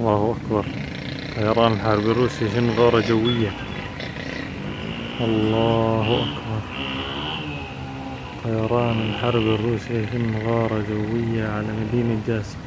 الله أكبر. طيران الحرب الروسي يشن غارة جوية. الله أكبر. طيران الحرب الروسي يشن غارة جوية على مدينة جاسم.